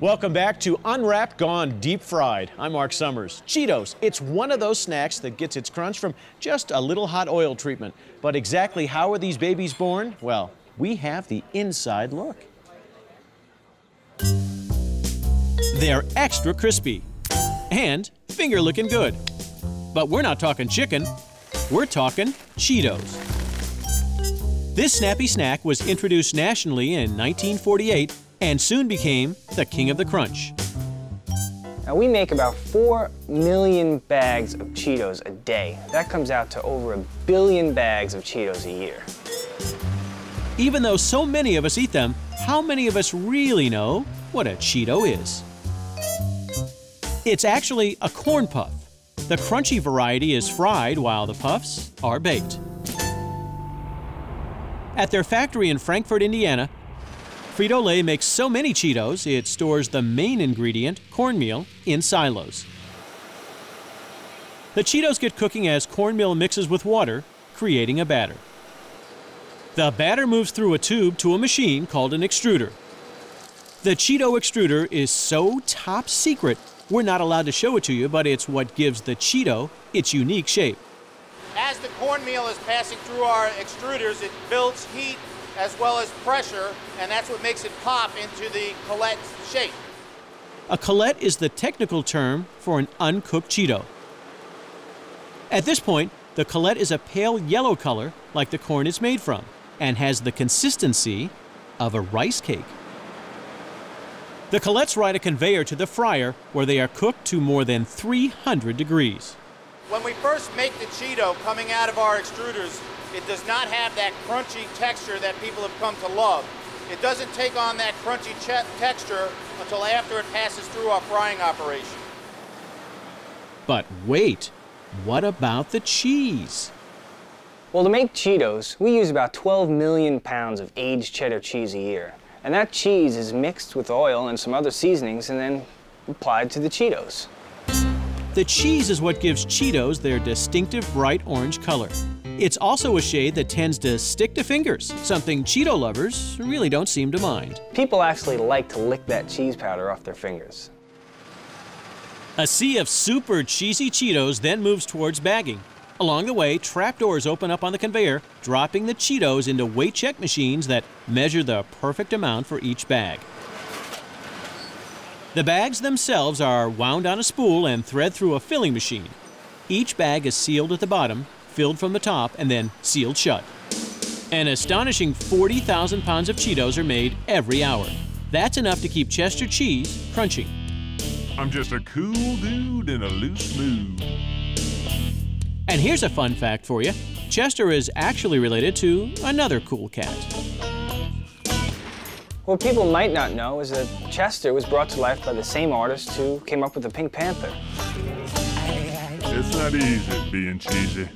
Welcome back to Unwrapped Gone Deep Fried. I'm Marc Summers. Cheetos, it's one of those snacks that gets its crunch from just a little hot oil treatment. But exactly how are these babies born? Well, we have the inside look. They're extra crispy and finger looking good. But we're not talking chicken, we're talking Cheetos. This snappy snack was introduced nationally in 1948 and soon became the king of the crunch. Now we make about 4 million bags of Cheetos a day. That comes out to over a billion bags of Cheetos a year. Even though so many of us eat them, how many of us really know what a Cheeto is? It's actually a corn puff. The crunchy variety is fried while the puffs are baked. At their factory in Frankfort, Indiana, Frito-Lay makes so many Cheetos, it stores the main ingredient, cornmeal, in silos. The Cheetos get cooking as cornmeal mixes with water, creating a batter. The batter moves through a tube to a machine called an extruder. The Cheeto extruder is so top secret, we're not allowed to show it to you, but it's what gives the Cheeto its unique shape. As the cornmeal is passing through our extruders, it builds heat as well as pressure, and that's what makes it pop into the collet shape. A collet is the technical term for an uncooked Cheeto. At this point, the collet is a pale yellow color like the corn it's made from and has the consistency of a rice cake. The collets ride a conveyor to the fryer where they are cooked to more than 300 degrees. When we first make the Cheeto coming out of our extruders, it does not have that crunchy texture that people have come to love. It doesn't take on that crunchy texture until after it passes through our frying operation. But wait, what about the cheese? Well, to make Cheetos, we use about 12 million pounds of aged cheddar cheese a year. And that cheese is mixed with oil and some other seasonings and then applied to the Cheetos. The cheese is what gives Cheetos their distinctive bright orange color. It's also a shade that tends to stick to fingers, something Cheeto lovers really don't seem to mind. People actually like to lick that cheese powder off their fingers. A sea of super cheesy Cheetos then moves towards bagging. Along the way, trapdoors open up on the conveyor, dropping the Cheetos into weight check machines that measure the perfect amount for each bag. The bags themselves are wound on a spool and thread through a filling machine. Each bag is sealed at the bottom filled from the top, and then sealed shut. An astonishing 40,000 pounds of Cheetos are made every hour. That's enough to keep Chester cheese crunching. I'm just a cool dude in a loose mood. And here's a fun fact for you. Chester is actually related to another cool cat. What people might not know is that Chester was brought to life by the same artist who came up with the Pink Panther. It's not easy being cheesy.